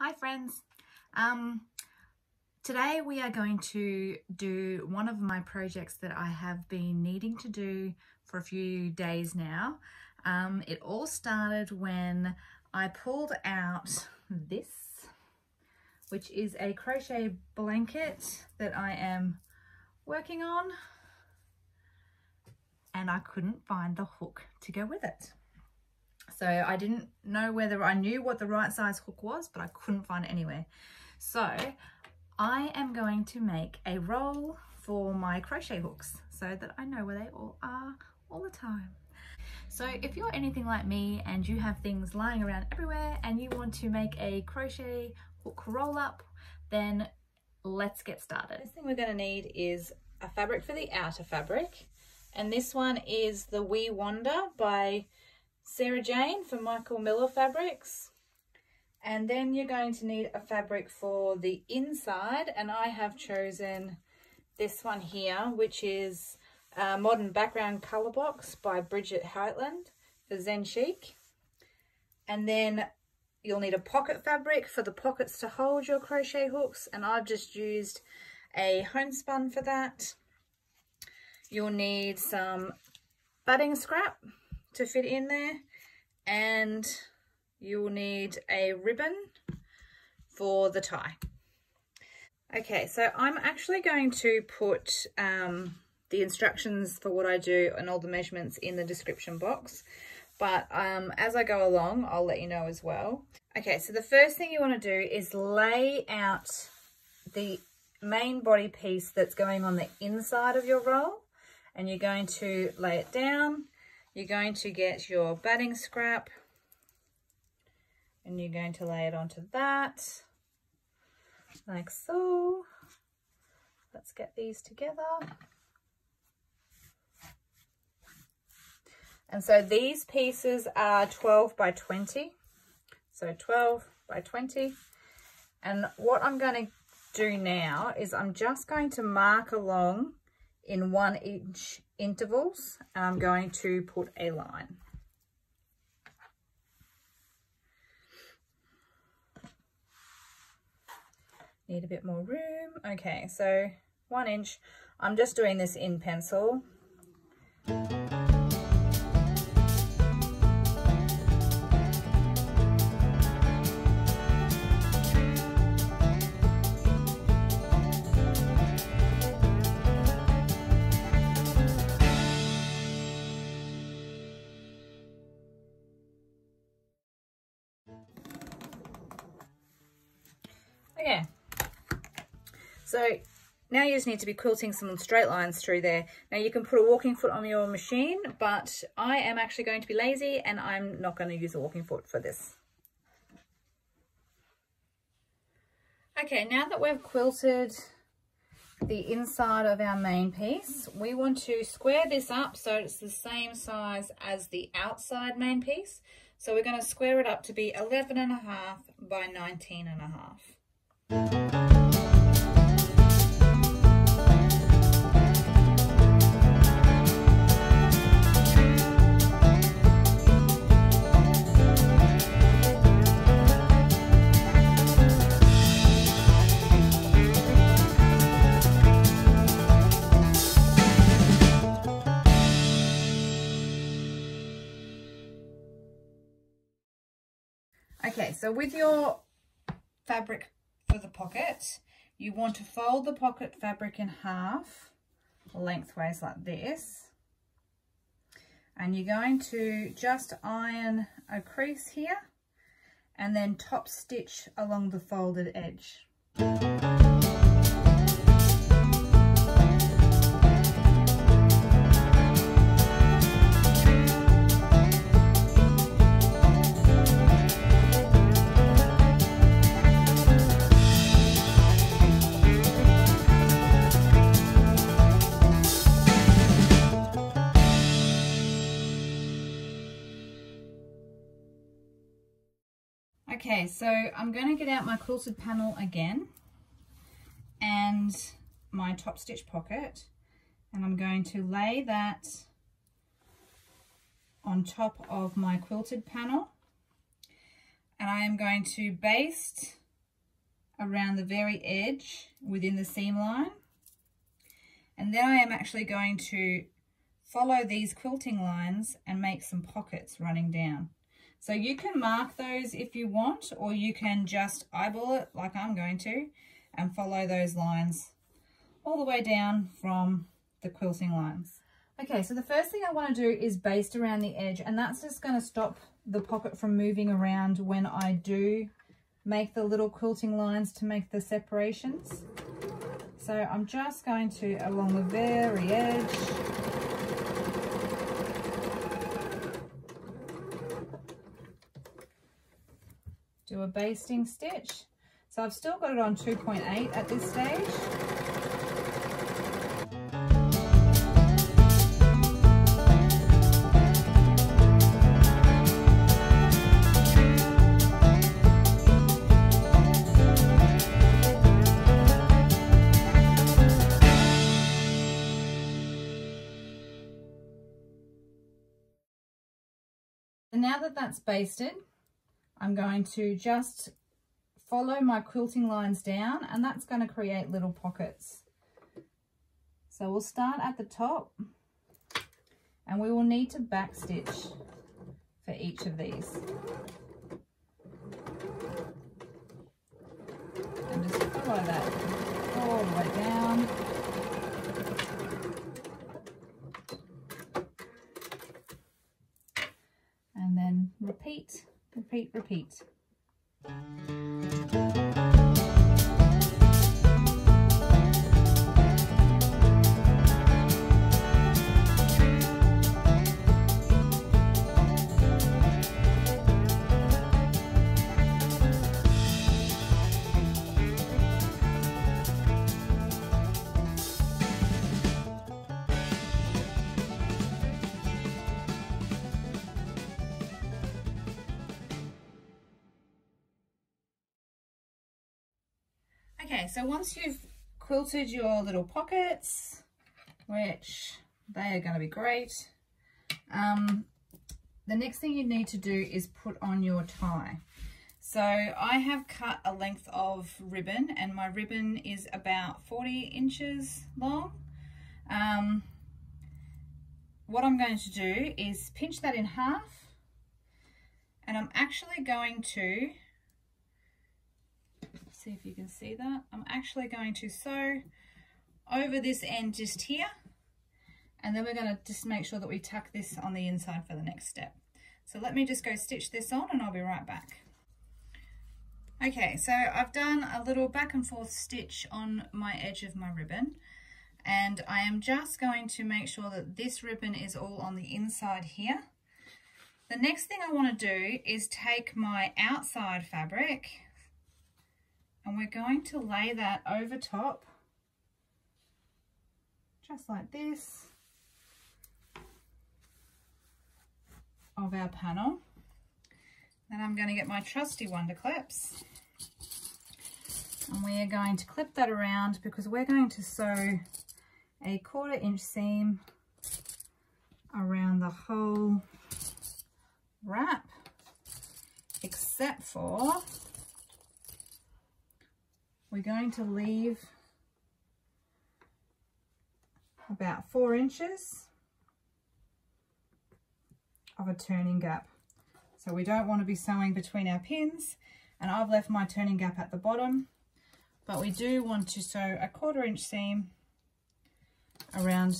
Hi friends. Um, today we are going to do one of my projects that I have been needing to do for a few days now. Um, it all started when I pulled out this, which is a crochet blanket that I am working on and I couldn't find the hook to go with it. So I didn't know whether I knew what the right size hook was, but I couldn't find it anywhere. So I am going to make a roll for my crochet hooks so that I know where they all are all the time. So if you're anything like me and you have things lying around everywhere and you want to make a crochet hook roll up, then let's get started. First thing we're going to need is a fabric for the outer fabric. And this one is the We Wander by Sarah Jane for Michael Miller Fabrics. And then you're going to need a fabric for the inside. And I have chosen this one here, which is a Modern Background Colour Box by Brigitte Heitland for Zen Chic. And then you'll need a pocket fabric for the pockets to hold your crochet hooks. And I've just used a homespun for that. You'll need some batting scrap to fit in there and you will need a ribbon for the tie. Okay, so I'm actually going to put um, the instructions for what I do and all the measurements in the description box. But um, as I go along, I'll let you know as well. Okay, so the first thing you want to do is lay out the main body piece that's going on the inside of your roll. And you're going to lay it down you're going to get your batting scrap and you're going to lay it onto that like so. Let's get these together. And so these pieces are 12 by 20. So 12 by 20. And what I'm going to do now is I'm just going to mark along in one inch intervals I'm going to put a line. Need a bit more room. Okay, so one inch. I'm just doing this in pencil. Okay, so now you just need to be quilting some straight lines through there. Now you can put a walking foot on your machine, but I am actually going to be lazy and I'm not going to use a walking foot for this. Okay, now that we've quilted the inside of our main piece, we want to square this up so it's the same size as the outside main piece. So we're going to square it up to be 11 and a half by 19 and a half. Okay, so with your fabric for the pocket, you want to fold the pocket fabric in half, lengthways like this. And you're going to just iron a crease here and then top stitch along the folded edge. Okay, so I'm going to get out my quilted panel again and my top stitch pocket and I'm going to lay that on top of my quilted panel and I am going to baste around the very edge within the seam line. And then I am actually going to follow these quilting lines and make some pockets running down. So you can mark those if you want, or you can just eyeball it like I'm going to and follow those lines all the way down from the quilting lines. Okay, so the first thing I want to do is baste around the edge and that's just going to stop the pocket from moving around when I do make the little quilting lines to make the separations. So I'm just going to, along the very edge, a basting stitch. So I've still got it on 2.8 at this stage. Now that that's basted, I'm going to just follow my quilting lines down and that's going to create little pockets. So we'll start at the top and we will need to backstitch for each of these. And just follow that all the way down. Repeat, repeat, Okay, so once you've quilted your little pockets, which they are going to be great, um, the next thing you need to do is put on your tie. So I have cut a length of ribbon and my ribbon is about 40 inches long. Um, what I'm going to do is pinch that in half and I'm actually going to see if you can see that. I'm actually going to sew over this end just here and then we're going to just make sure that we tuck this on the inside for the next step. So let me just go stitch this on and I'll be right back. Okay, so I've done a little back and forth stitch on my edge of my ribbon and I am just going to make sure that this ribbon is all on the inside here. The next thing I want to do is take my outside fabric, and we're going to lay that over top just like this of our panel. Then I'm going to get my trusty wonder clips. And we are going to clip that around because we're going to sew a quarter inch seam around the whole wrap except for we're going to leave about four inches of a turning gap. So we don't want to be sewing between our pins and I've left my turning gap at the bottom, but we do want to sew a quarter inch seam around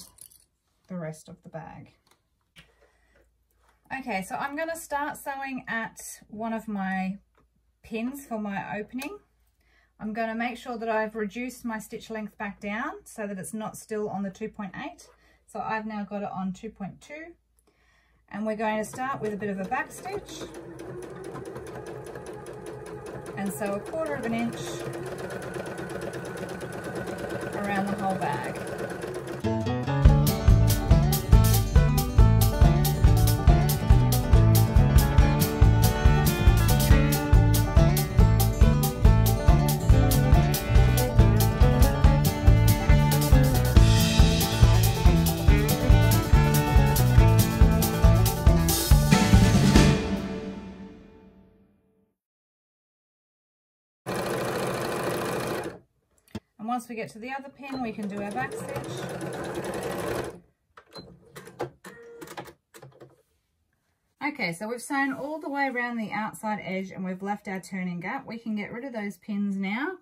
the rest of the bag. Okay, so I'm going to start sewing at one of my pins for my opening. I'm going to make sure that I've reduced my stitch length back down so that it's not still on the 2.8. So I've now got it on 2.2 and we're going to start with a bit of a back stitch and sew a quarter of an inch around the whole bag. Once we get to the other pin, we can do our back stitch. Okay, so we've sewn all the way around the outside edge and we've left our turning gap. We can get rid of those pins now.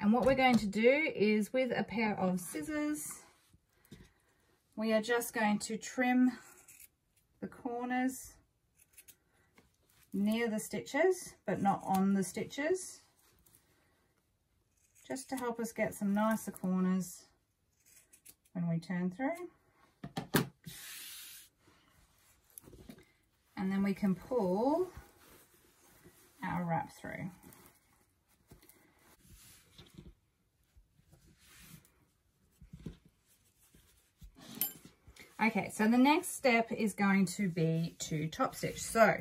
And what we're going to do is with a pair of scissors, we are just going to trim the corners near the stitches, but not on the stitches, just to help us get some nicer corners when we turn through. And then we can pull our wrap through. Okay, so the next step is going to be to top stitch. So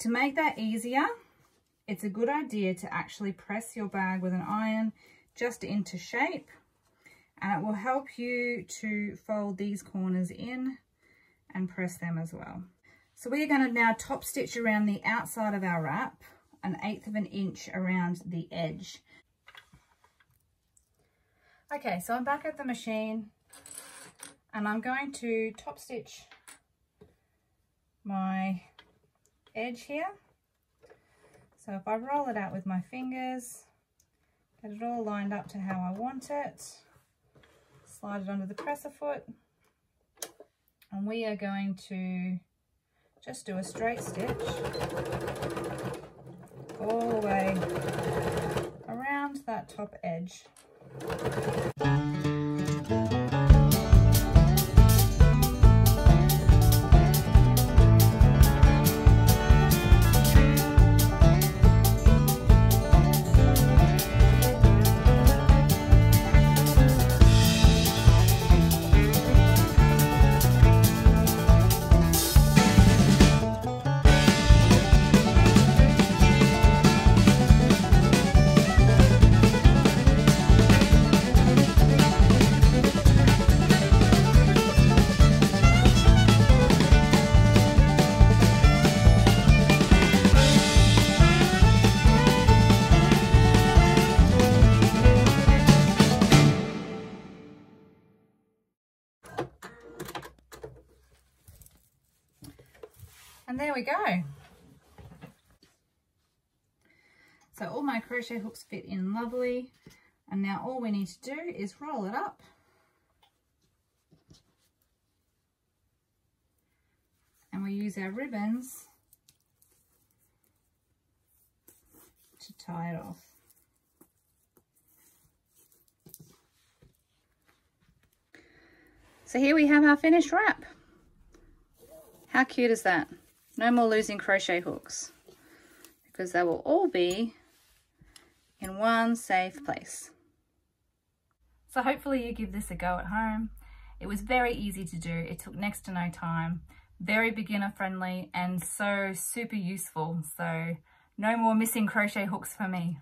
to make that easier, it's a good idea to actually press your bag with an iron just into shape and it will help you to fold these corners in and press them as well. So we are going to now top stitch around the outside of our wrap, an eighth of an inch around the edge. Okay, so I'm back at the machine and I'm going to top stitch my edge here. So if I roll it out with my fingers, get it all lined up to how I want it, slide it under the presser foot, and we are going to just do a straight stitch all the way around that top edge. And there we go. So all my crochet hooks fit in lovely. And now all we need to do is roll it up. And we use our ribbons to tie it off. So here we have our finished wrap. How cute is that? No more losing crochet hooks because they will all be in one safe place. So hopefully you give this a go at home. It was very easy to do. It took next to no time. Very beginner friendly and so super useful. So no more missing crochet hooks for me.